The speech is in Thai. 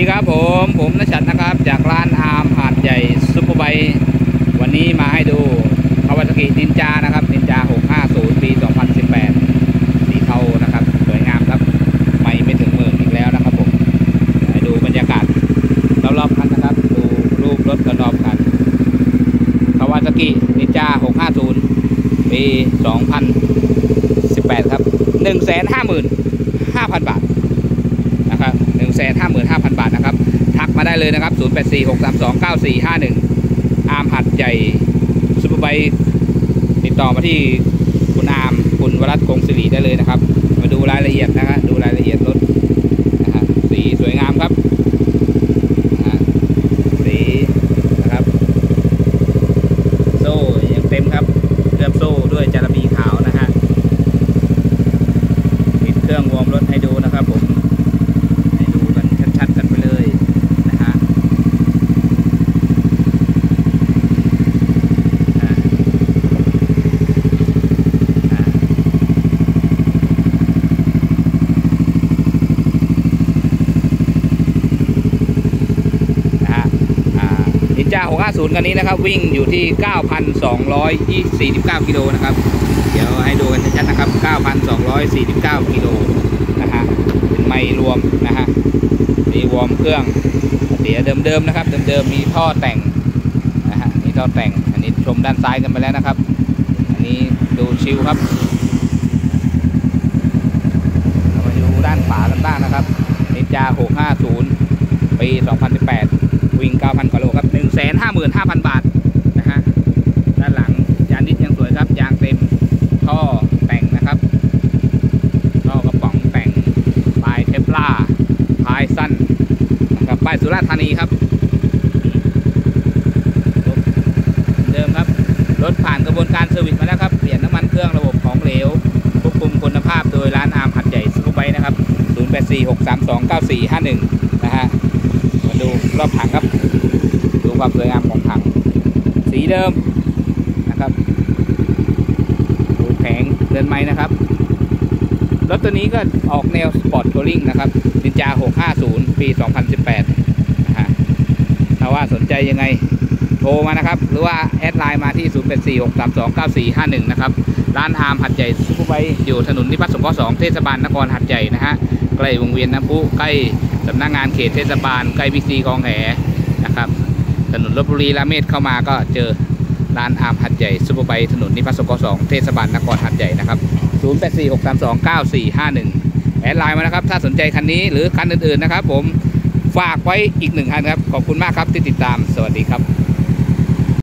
ดีครับผมผมณชัชนะครับ จากร้านอาร์มหาดใหญ่ Superbike วันนี้มาให้ดู Kawasaki Ninja นะครับนินจา 650 ปี 2018 สีเทานะครับ สวยงามครับไมล์ไม่ถึงหมื่นอีกแล้วนะครับผมให้ดูบรรยากาศรอบๆคันนะครับ ดูรูปรถรอบๆคัน Kawasaki Ninja 650 ปี 2018 ครับ 155,000 บาทนะครับหนึ่งแสนห้าหมื่นห้าพันบาทนะครับทัก มาได้เลยนะครับ 0 8 4 6 3 2 9 4 5 1 อาร์มหัดใหญ่ซุปเปอร์ไบติดต่อมาที่คุณอาร์มคุณวรัตคงศิริได้เลยนะครับ มาดูรายละเอียดนะฮะดูรายละเอียดรถนะฮะสีสวยงามครับสีนะครับ โซ่ยังเต็มครับเคลือบโซ่ด้วยจาระบีขาวนะฮะปิดเครื่องวอร์มรถให้ดูนะครับผม ให้ดูกันชัดๆกันไปเลยนะฮะอ่าอ่านะฮะอ่านินจา650 คันนี้นะครับ วิ่งอยู่ที่ 9,249 กิโลนะครับ เดี๋ยวให้ดูกันชัดๆนะครับ 9,249 กิโลนะฮะเป็นไม่รวมนะฮะมีวอร์มเครื่องเสียเดิมๆนะครับ เดิมๆมีท่อแต่งนะฮะมีท่อแต่ง อันนี้ชมด้านซ้ายกันไปแล้วนะครับ อันนี้ดูชิวครับเรามาดูด้านขวากันบ้างนะครับนินจา650 ปี 2018 วิ่ง 9,000กิโล ครับ155,000บาทนะฮะด้านหลังยางนิดยังสวยครับ ยางเต็มท่อแต่งนะครับท่อกระป๋องแต่งปลายเทปล่าลายสั้นนะครับป้ายสุราษฎร์ธานีครับเดิมครับ รถผ่านกระบวนการเซอร์วิสมาแล้วครับ เปลี่ยนน้ำมันเครื่องระบบของเหลวควบคุมคุณภาพโดยร้านอาร์มหาดใหญ่ Superbike นะครับ 0846329451 นะฮะ ดูรอบถังครับ ดูความสวยงามของถัง สีเดิมนะครับ ดูแผงเรือนไมล์นะครับ รถตัวนี้ก็ออกแนว sport touring นะครับนินจา 650 ปี 2018นะฮะถ้าว่าสนใจยังไงโทรมานะครับ หรือว่า add LINE มาที่ 0846329451 นะครับ ร้านอาร์มหาดใหญ่ ซุปอยู่ถนนนิพัฒน์สงเคราะห์2เทศบาลนครหาดใหญ่นะฮะใกล้วงเวียนน้ำพุใกล้สำนักงานเขตเทศบาลใกล้บิ๊กซีคลองแหนะครับถนนลพบุรีราเมศวร์เข้ามาก็เจอร้านอาร์มหาดใหญ่ Superbike ถนนนิพัฒน์สงเคราะห์2เทศบาลนครหาดใหญ่นะครับ0846329451 add LINE มานะครับถ้าสนใจคันนี้หรือคันอื่นๆนะครับ ผมฝากไว้อีกหนึ่งคันครับขอบคุณมากครับที่ติดตามสวัสดีครับ